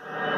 Amen.